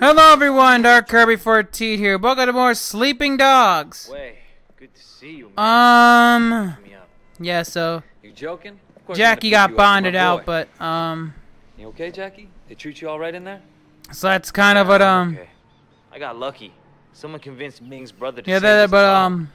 Hello everyone, Dark Kirby 14 here. Welcome to more Sleeping Dogs. Wei, good to see you, man. Um, Pick me up. yeah, so You joking? Jackie got pick you up, bonded out, but um, You okay, Jackie? They treat you all right in there? so that's kind of what um, Okay. I got lucky. Someone convinced Ming's brother to yeah, that, but um,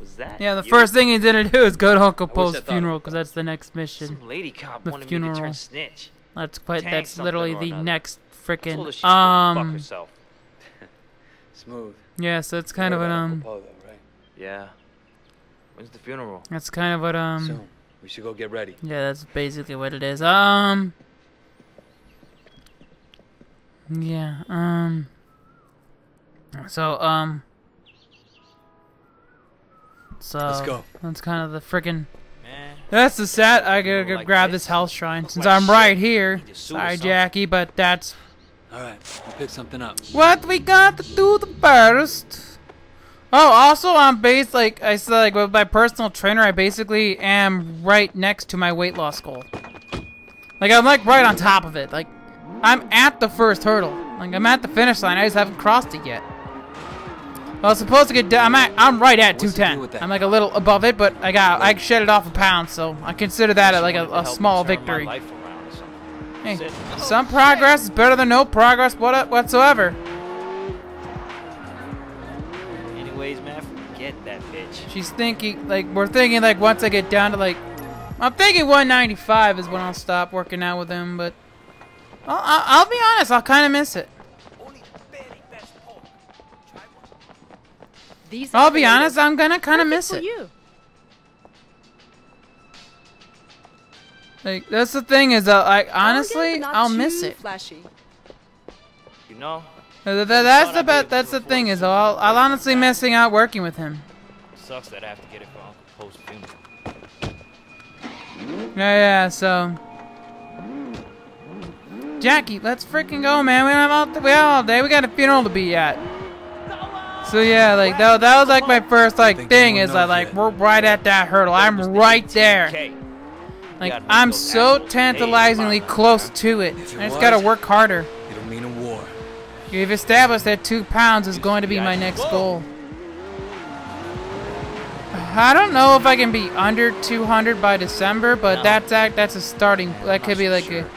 was that yeah, the you? first thing he's gonna do is go to Uncle Po's funeral because that's the next mission. Some lady cop the wanted me to funeral. turn snitch. That's quite. Tank That's literally the another. next Told her frickin' she should go fuck um, herself. Smooth. yeah. So it's kind of Right what about um, Uncle Po, though, right? Yeah. When's the funeral? that's kind of what um, Soon. We should go get ready. yeah, that's basically what it is. Um, yeah, um, so um, so Let's go. That's kind of the frickin' Man. That's the set. I gotta go Like grab this? this health shrine since I'm right here. Need to sue or Sorry. Jackie, but that's All right, we'll pick something up. what we got to do the first. Oh, also, I'm based like I said, like with my personal trainer, I basically am right next to my weight loss goal. Like I'm like right on top of it. Like I'm at the first hurdle. Like I'm at the finish line. I just haven't crossed it yet. I was supposed to get down. I'm at, I'm right at What's 210. I'm like a little above it, but I got I shed it off a pound, so I consider that like a, a small victory. life around or something. Hey, Said, some progress is better than no progress what- whatsoever. Anyways, man, forget that bitch. She's thinking, like, we're thinking, like, once I get down to, like, I'm thinking 195 is when I'll stop working out with him, but I'll, I'll, I'll be honest, I'll kind of miss it. These I'll be honest. I'm gonna kind of miss it. You. Like, that's the thing is, that like, honestly, I'll miss too it. Flashy. You know, Th- th- that's the bet. That's the thing is, some I'll, I'll good honestly back. missing out working with him. sucks that I have to get it for Uncle Po's funeral. Yeah, yeah. So, Jackie, let's freaking go, man. We have all we have all day. We got a funeral to be at. So yeah, like that, that was like my first like thing is knows like we're right at that hurdle. I'm right there. Like I'm so tantalizingly close to it. I just gotta work harder. It'll mean a war. You've established that two pounds is going to be my next goal. I don't know if I can be under 200 by December, but No. that's act that's a starting. That could be like a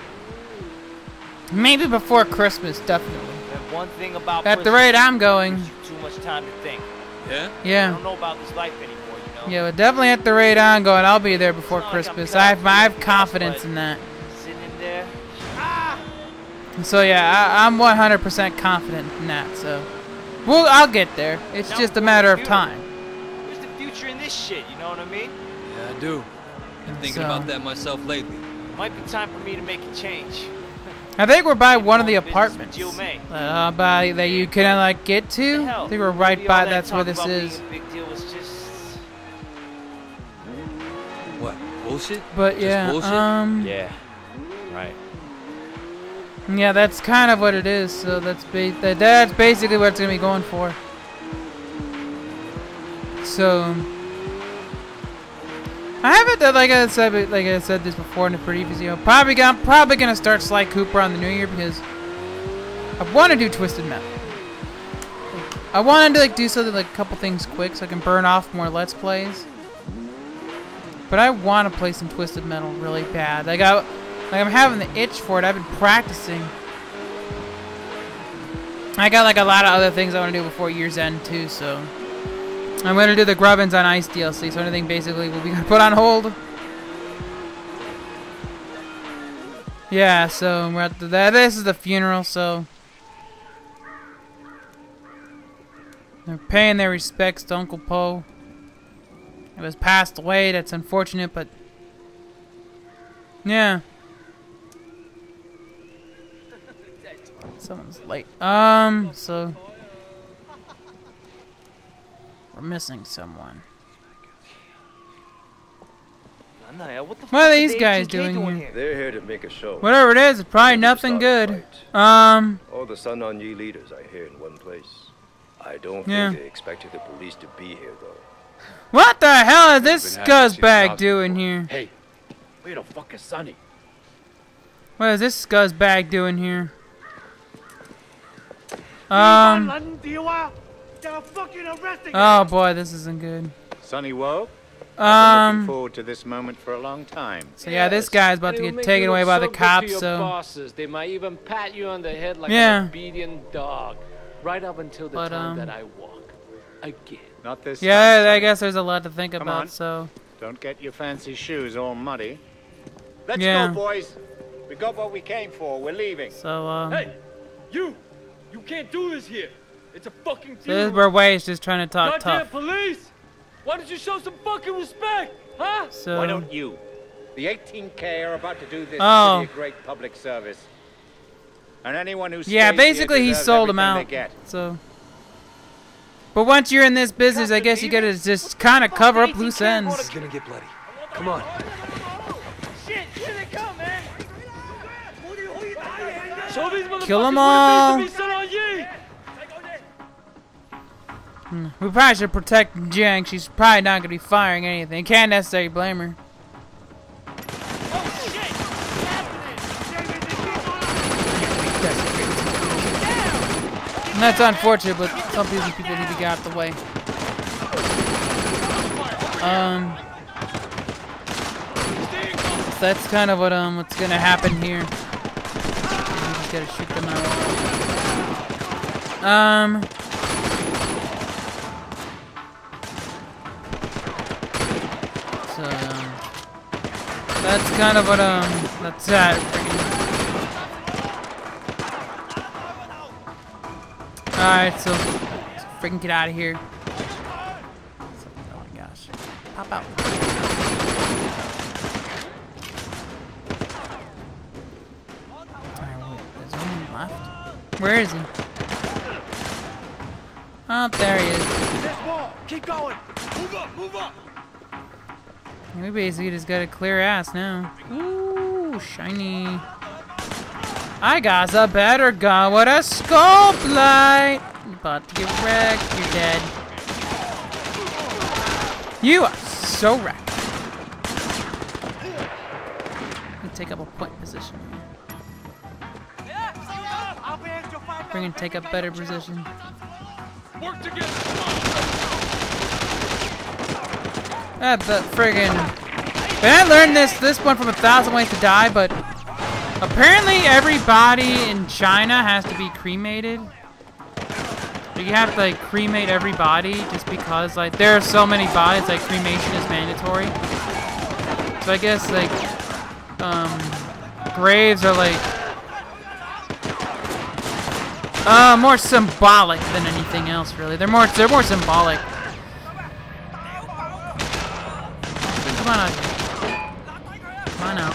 maybe before Christmas, definitely. And one thing about At the rate I'm going, gives you too much time to think. Yeah? Yeah. I yeah, don't know about this life anymore, you know. yeah, but definitely at the rate I'm going, I'll be there before It's not like I'm Christmas. I have I have confidence in that. Sitting in there. Ah! So yeah, I, I'm 100% confident in that. So, well, I'll get there. It's Now just a matter of time. Where's the future in this shit? You know what I mean? Yeah, I do. Been thinking So- about that myself lately. Might be time for me to make a change. I think we're by one of the apartments. Uh, by that you can like get to. I think we're right by. that That's where this is. a Big deal was just. What? Bullshit? But Just yeah, bullshit? um, Yeah. Right. yeah, that's kind of what it is. So that's ba- that, that's basically what it's gonna be going for. So. I haven't done like I said, like I said this before in the previous video. Probably gonna, I'm probably gonna start Sly Cooper on the new year because I want to do Twisted Metal. I wanted to like do something like a couple things quick so I can burn off more Let's Plays. But I want to play some Twisted Metal really bad. Like I, like I'm having the itch for it. I've been practicing. I got like a lot of other things I want to do before year's end too. So I'm gonna do the Grubbins on Ice DLC. So anything basically will be put on hold. Yeah. So we're at the. This is the funeral. So. They're paying their respects to Uncle Po. It was passed away. That's unfortunate, but yeah. Someone's late. Um, so we're missing someone. Anaya, what the What are these guys ATK doing here? They're here to make a show. Whatever it is, it's probably nothing good. Um, All the Sun On Yee leaders are here in one place. I don't Yeah. think they expected the police to be here, though. what the hell is this Been happening scuzzbag doing here? Hey, where the fuck is Sonny? What is this scuzzbag doing here? Um. Oh boy, this isn't good. Sonny Wo? Um. Looking forward to this moment for a long time. So yeah, yes, this guy's about to get taken away by so the cops. So. Bosses. They might even pat you on the head like yeah. an obedient dog, right up until the but, time um, that I walk again. Not this. Yeah, time, I guess there's a lot to think Come about. On. So. Don't get your fancy shoes all muddy. Let's yeah. go, boys. We got what we came for. We're leaving. So. Um, hey, you! You can't do this here. It's a fucking So this is where Wei's just trying to talk Goddamn tough. police! Why don't you show some fucking respect, huh? So Why don't you? The 18K are about to do this Oh. city a great public service. And anyone who yeah, stays here basically he sold him everything out. get. So. But once you're in this business, I guess you gotta just kind of cover up loose ends. It's ends. gonna get bloody. Come on. Shit, here they We probably should protect Jiang. She's probably not gonna be firing anything. Can't necessarily blame her. And that's unfortunate, but some these people need to get out of the way. Um, so that's kind of what um what's gonna happen here. Just gotta shoot them out. Um. That's kind of what um that's that. All right, so let's freaking get out of here. Oh my gosh, pop out. Alright? Where is he? Oh, there he is. Keep going! Move up, move up! We basically just got a clear ass now. Ooh, shiny. I got a better gun with a scope light. About to get wrecked. You're dead. You are so wrecked. Me take up a point position. We're gonna take up better position. Work together! Ah, but friggin' And I learned this this one from a thousand ways to die, but apparently everybody in China has to be cremated. You have to like cremate every body just because like there are so many bodies like cremation is mandatory. So I guess like um graves are like uh more symbolic than anything else really. They're more they're more symbolic. Come on out. Come on out.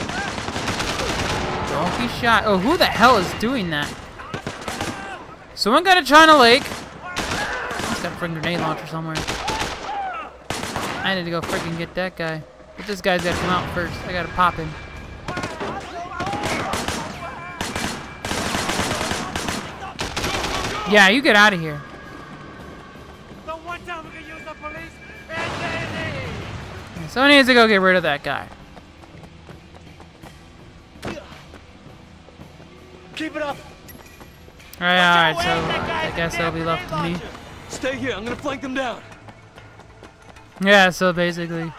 Don't be shot. Oh, who the hell is doing that? Someone got a China Lake. Someone's got a freaking grenade launcher somewhere. I need to go freaking get that guy. But this guy's gotta come out first. I gotta pop him. Yeah, you get out of here. And Someone needs to go get rid of that guy. Keep it up! Alright, alright, so uh, I guess that'll be left to me. Stay here. I'm gonna flank them down. Yeah, so basically,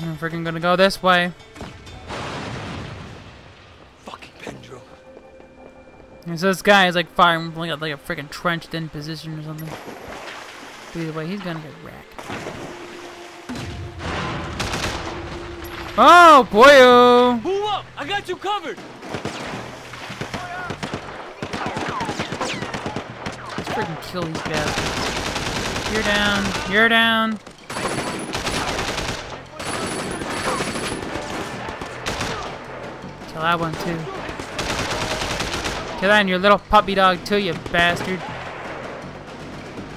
I'm freaking gonna go this way. Fucking Pendrew. And so this guy is like firing like a, like a freaking trenched in position or something. But either way, he's gonna get wrecked. Oh boy! Oh! Move up! I got you covered! Let's freaking kill these bastards. You're down. You're down. Kill that one too. Kill that and your little puppy dog too, you bastard.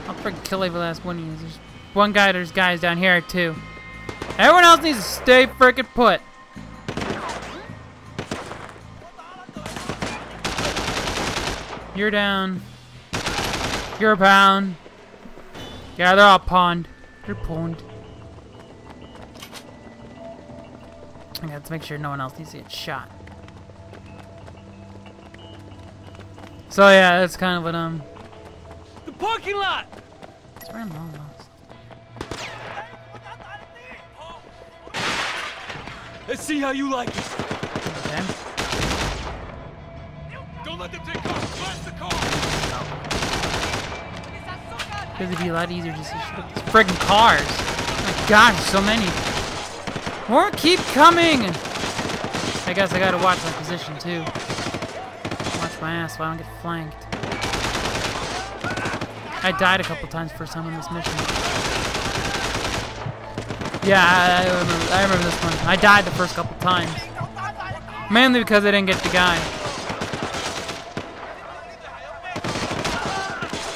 I'll freaking kill every last one of you. There's one guy, there's guys down here too. Everyone else needs to stay freaking put. You're down. You're a pound. Yeah, they're all pawned. They're pawned. I got to make sure no one else needs to get shot. So yeah, that's kind of what um. The parking lot! It's very long, Let's see how you like it. Okay. Don't let them take off. Blast the car. Because it'd be a lot easier just to shoot up these friggin' cars. Oh my gosh, so many. More keep coming! I guess I gotta watch my position too. Watch my ass so I don't get flanked. I died a couple times first time on this mission. Yeah, I, remember. I remember this one. I died the first couple times, mainly because I didn't get the guy.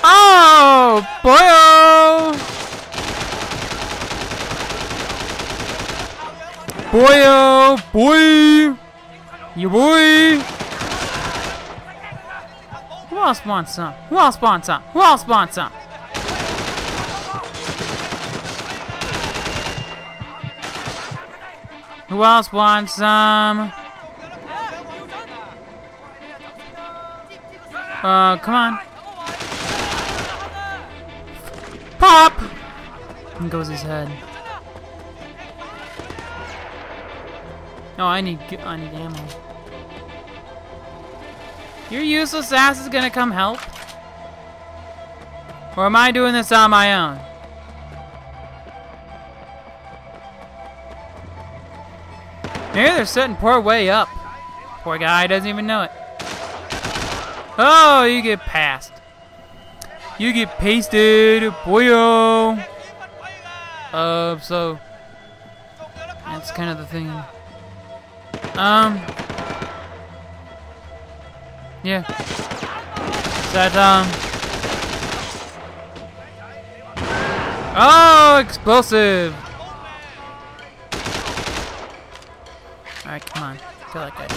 Oh, boyo! Boyo, boy! You boy! Who else wants some? Who else wants some? Who else wants some? Who else wants some? Uh, come on. Pop! And goes his head. No, I need I need ammo. Your useless ass is gonna come help? Or am I doing this on my own? Maybe they're setting poor Wei up. Poor guy doesn't even know it. Oh, you get passed. You get pasted, boyo. Uh, so that's kind of the thing. Um, yeah. That um. Oh, explosive. All right, come on. Kill that guy.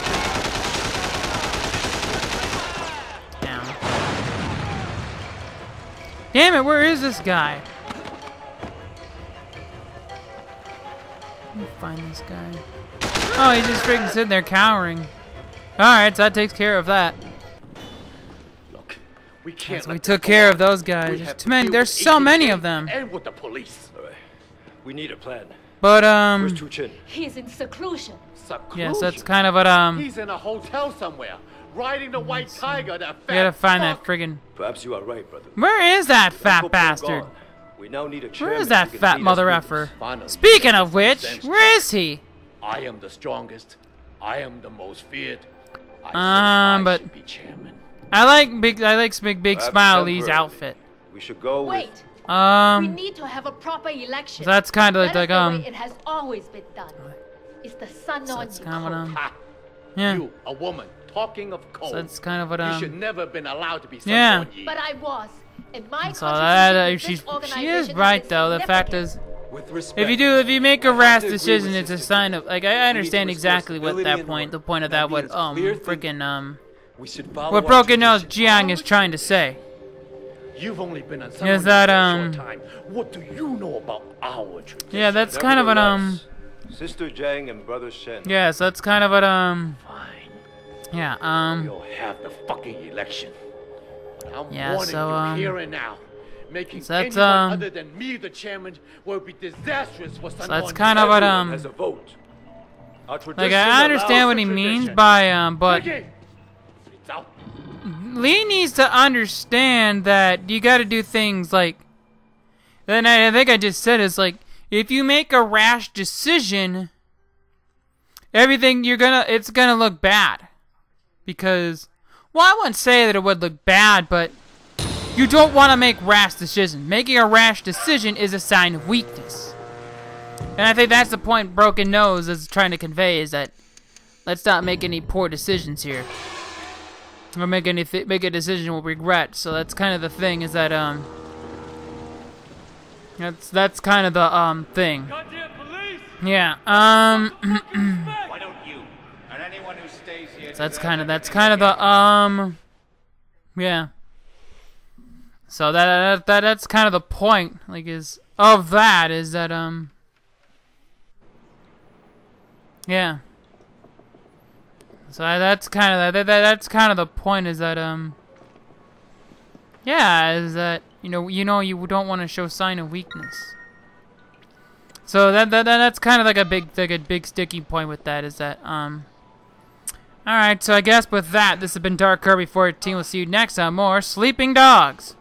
Down. Damn it, where is this guy? Let me find this guy. Oh, he's just freaking sitting there cowering. Alright, so that takes care of that. Look, we can't. So we took care on. of those guys. There's too many. There's so many of them. And with the police. All right. We need a plan. But um, Where's Chu Chin? He's in seclusion. Seclusion. yes, that's kind of what um. He's in a hotel somewhere, riding the white tiger. That We gotta fat find that friggin'. Perhaps you are right, brother. Where is that fat bastard? gone. We now need a Where chairman is that fat mother effer? Speaking of which, sense, where Jack. is he? I am the strongest. I am the most feared. I Um, I but- should be chairman. I like big. I like big big Perhaps smile Lee's outfit. We should go Wait, with... we Um, need to have a proper election. so that's kind of That like, the um, it has always been done. It's the sun so on that's you. kind of what um, Ha! yeah. You, a woman, talking of cold. So that's kind of what you should um. never have been allowed to be sun Yeah. But I was, and my So that uh, she's she is has right though. The fact is, With respect. if you do if you make a rash decision, it's a sign of like I understand exactly what that point. The point of That that what means um freaking um We should what broken nose. Jiang is trying to say. You've only been on Is that, um, time. What do you know about our tradition? Yeah, that's kind of what um. Nevertheless, Sister Jiang and Brother Shen. Yeah, so that's kind of what um. Fine. Yeah um. You'll have the fucking election. But I'm Yeah, warning so, you um, here and now. Making so that's, anyone um, other than me the chairman will be disastrous for So that's kind of what um. has a vote. Like I understand what the he means by um, but Ricky! It's out. Lee needs to understand that you got to do things like. Then I, I think I just said is like if you make a rash decision, everything you're gonna it's gonna look bad, because well I wouldn't say that it would look bad, but you don't want to make rash decisions. Making a rash decision is a sign of weakness, and I think that's the point Broken Nose is trying to convey is that let's not make any poor decisions here or make any make a decision with regret. So that's kind of the thing is that um that's that's kind of the um thing. Yeah. Um Why don't you and anyone who stays here? so that's kind of that's kind of the um yeah. So that, that that that's kind of the point like is of that is that um yeah. So that's kind of that, that that's kind of the point is that um Yeah, is that you know you know you don't want to show sign of weakness. So that, that that that's kind of like a big like a big sticky point with that is that um. All right, so I guess with that, this has been Dark Kirby 14. We'll see you next on more Sleeping Dogs.